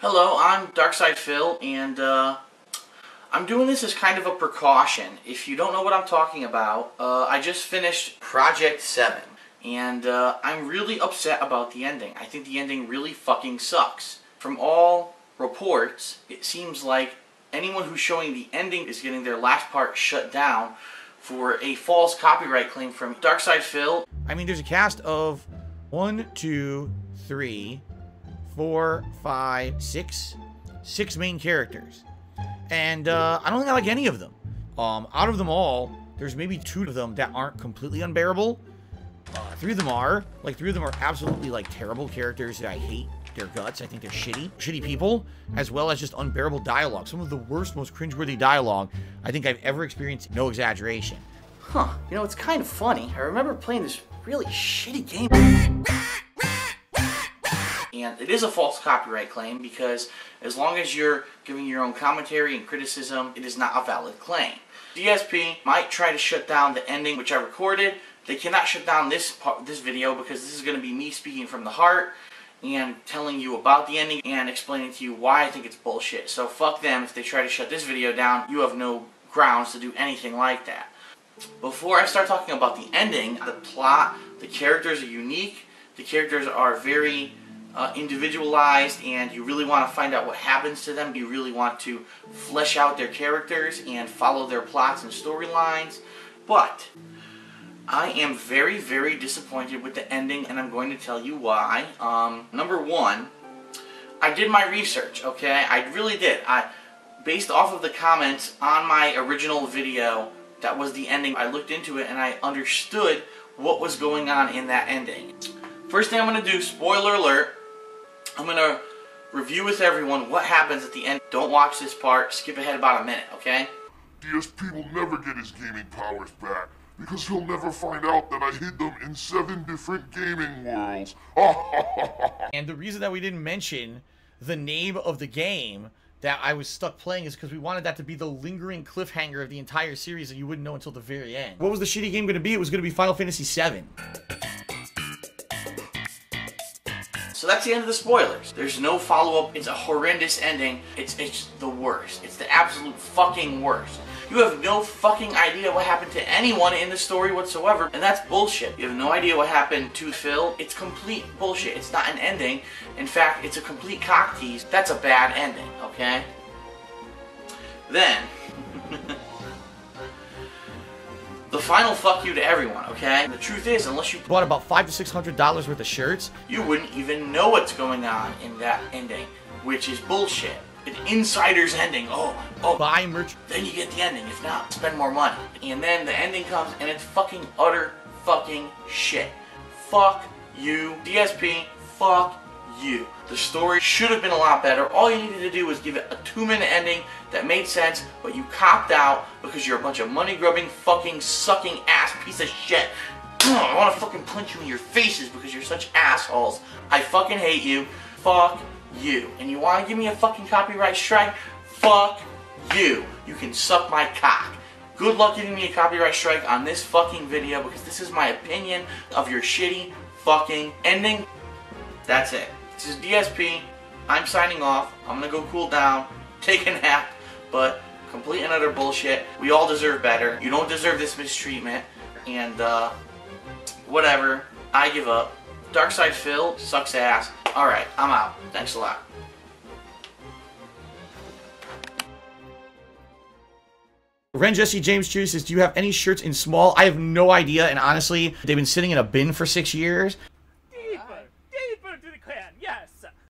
Hello, I'm DarksydePhil, and uh, I'm doing this as kind of a precaution. If you don't know what I'm talking about, uh, I just finished Project 7, and uh, I'm really upset about the ending. I think the ending really fucking sucks. From all reports, it seems like anyone who's showing the ending is getting their last part shut down for a false copyright claim from DarksydePhil. I mean, there's a cast of one, two, three, four, five, six, six main characters. And uh, I don't think I like any of them. Um, out of them all, there's maybe two of them that aren't completely unbearable. Uh, three of them are. Like, three of them are absolutely, like, terrible characters that I hate their guts. I think they're shitty. Shitty people, as well as just unbearable dialogue. Some of the worst, most cringeworthy dialogue I think I've ever experienced. No exaggeration. Huh, you know, it's kind of funny. I remember playing this really shitty game. And it is a false copyright claim because as long as you're giving your own commentary and criticism, it is not a valid claim. DSP might try to shut down the ending which I recorded. They cannot shut down this part, this video because this is going to be me speaking from the heart and telling you about the ending and explaining to you why I think it's bullshit. So fuck them if they try to shut this video down. You have no grounds to do anything like that. Before I start talking about the ending, the plot, the characters are unique. The characters are very uh, individualized and you really want to find out what happens to them. You really want to flesh out their characters and follow their plots and storylines. But I am very, very disappointed with the ending and I'm going to tell you why. Um, number one, I did my research, okay? I really did. I, based off of the comments on my original video, that was the ending. I looked into it and I understood what was going on in that ending. First thing I'm going to do, spoiler alert, I'm going to review with everyone what happens at the end. Don't watch this part, skip ahead about a minute, okay? DSP will never get his gaming powers back because he'll never find out that I hid them in seven different gaming worlds. and the reason that we didn't mention the name of the game that I was stuck playing is because we wanted that to be the lingering cliffhanger of the entire series that you wouldn't know until the very end. What was the shitty game going to be? It was going to be Final Fantasy VII. That's the end of the spoilers. There's no follow-up. It's a horrendous ending. It's it's the worst. It's the absolute fucking worst. You have no fucking idea what happened to anyone in the story whatsoever, and that's bullshit. You have no idea what happened to Phil. It's complete bullshit. It's not an ending. In fact, it's a complete cock tease. That's a bad ending, okay? Then, final fuck you to everyone, okay? The truth is, unless you bought about five to six hundred dollars worth of shirts, you wouldn't even know what's going on in that ending, which is bullshit. An insider's ending. Oh, oh. Buy merch. Then you get the ending. If not, spend more money. And then the ending comes, and it's fucking utter fucking shit. Fuck you, DSP. Fuck you. The story should have been a lot better. All you needed to do was give it a two-minute ending that made sense, but you copped out because you're a bunch of money-grubbing, fucking, sucking ass piece of shit. I want to fucking punch you in your faces because you're such assholes. I fucking hate you. Fuck you. And you want to give me a fucking copyright strike? Fuck you. You can suck my cock. Good luck giving me a copyright strike on this fucking video because this is my opinion of your shitty fucking ending. That's it. This is DSP. I'm signing off. I'm gonna go cool down, take a nap, but complete and utter bullshit. We all deserve better. You don't deserve this mistreatment. And, uh, whatever. I give up. DarksydePhil sucks ass. Alright, I'm out. Thanks a lot. Ren Jesse James Cheers says, Do you have any shirts in small? I have no idea, and honestly, they've been sitting in a bin for six years.